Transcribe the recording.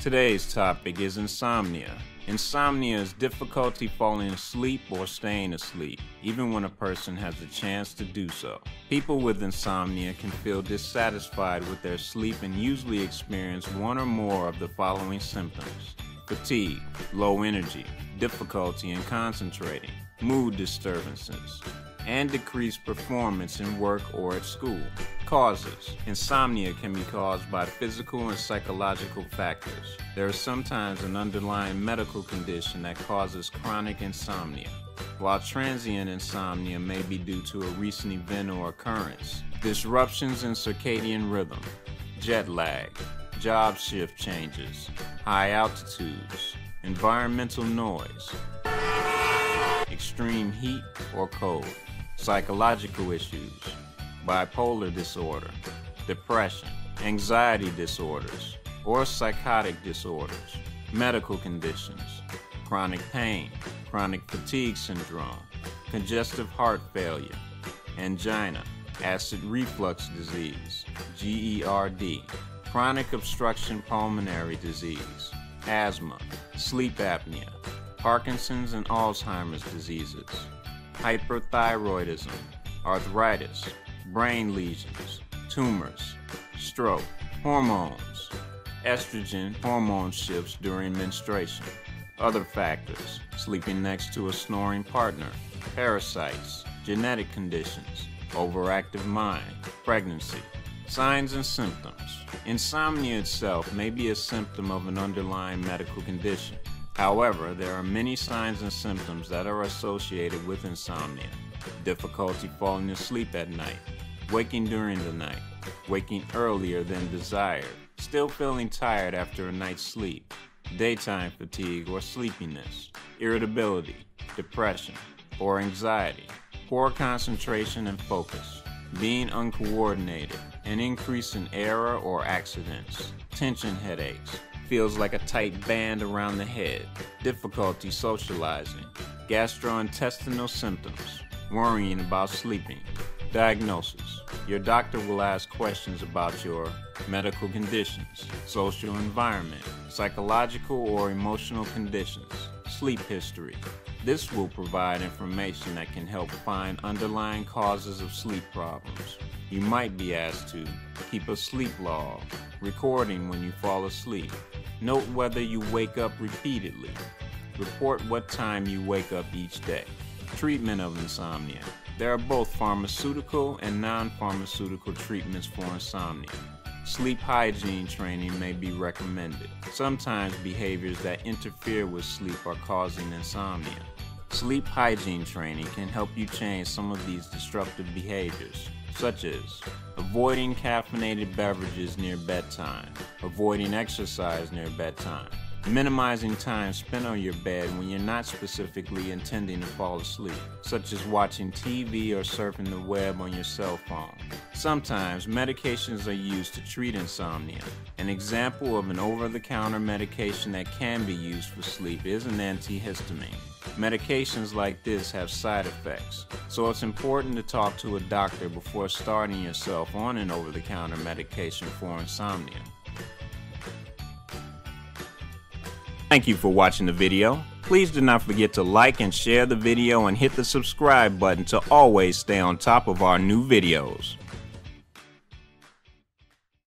Today's topic is insomnia. Insomnia is difficulty falling asleep or staying asleep, even when a person has the chance to do so. People with insomnia can feel dissatisfied with their sleep and usually experience one or more of the following symptoms fatigue, low energy, difficulty in concentrating, mood disturbances, and decreased performance in work or at school. Causes Insomnia can be caused by physical and psychological factors. There is sometimes an underlying medical condition that causes chronic insomnia, while transient insomnia may be due to a recent event or occurrence. Disruptions in circadian rhythm, jet lag, job shift changes, high altitudes, environmental noise, extreme heat or cold psychological issues, bipolar disorder, depression, anxiety disorders, or psychotic disorders, medical conditions, chronic pain, chronic fatigue syndrome, congestive heart failure, angina, acid reflux disease, GERD, chronic obstruction pulmonary disease, asthma, sleep apnea, Parkinson's and Alzheimer's diseases, hyperthyroidism, arthritis, brain lesions, tumors, stroke, hormones, estrogen hormone shifts during menstruation, other factors, sleeping next to a snoring partner, parasites, genetic conditions, overactive mind, pregnancy. Signs and symptoms. Insomnia itself may be a symptom of an underlying medical condition. However, there are many signs and symptoms that are associated with insomnia. Difficulty falling asleep at night, waking during the night, waking earlier than desired, still feeling tired after a night's sleep, daytime fatigue or sleepiness, irritability, depression, or anxiety, poor concentration and focus, being uncoordinated, an increase in error or accidents, tension headaches, feels like a tight band around the head, difficulty socializing, gastrointestinal symptoms, worrying about sleeping. Diagnosis Your doctor will ask questions about your medical conditions, social environment, psychological or emotional conditions, sleep history. This will provide information that can help find underlying causes of sleep problems. You might be asked to keep a sleep log, recording when you fall asleep, Note whether you wake up repeatedly. Report what time you wake up each day. Treatment of insomnia. There are both pharmaceutical and non pharmaceutical treatments for insomnia. Sleep hygiene training may be recommended. Sometimes behaviors that interfere with sleep are causing insomnia. Sleep hygiene training can help you change some of these disruptive behaviors such as avoiding caffeinated beverages near bedtime, avoiding exercise near bedtime, minimizing time spent on your bed when you're not specifically intending to fall asleep, such as watching TV or surfing the web on your cell phone. Sometimes medications are used to treat insomnia. An example of an over the counter medication that can be used for sleep is an antihistamine. Medications like this have side effects, so it's important to talk to a doctor before starting yourself on an over the counter medication for insomnia. Thank you for watching the video. Please do not forget to like and share the video and hit the subscribe button to always stay on top of our new videos.